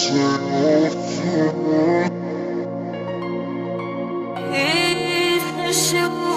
Is the